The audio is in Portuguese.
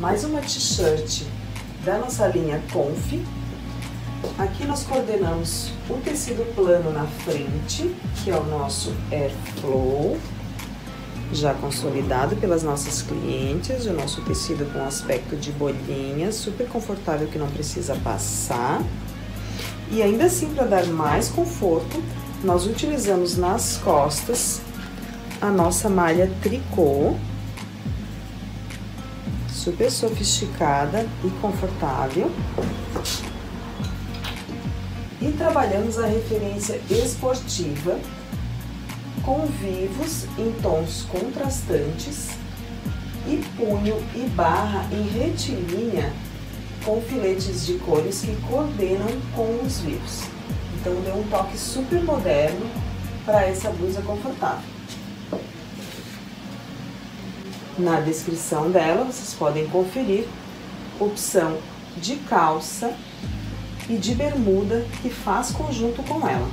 mais uma t-shirt da nossa linha Conf. Aqui nós coordenamos o tecido plano na frente, que é o nosso Airflow, já consolidado pelas nossas clientes, o nosso tecido com aspecto de bolinha, super confortável que não precisa passar. E ainda assim, para dar mais conforto, nós utilizamos nas costas a nossa malha tricô, super sofisticada e confortável. E trabalhamos a referência esportiva com vivos em tons contrastantes e punho e barra em retilínea com filetes de cores que coordenam com os vivos. Então deu um toque super moderno para essa blusa confortável. Na descrição dela vocês podem conferir opção de calça e de bermuda que faz conjunto com ela.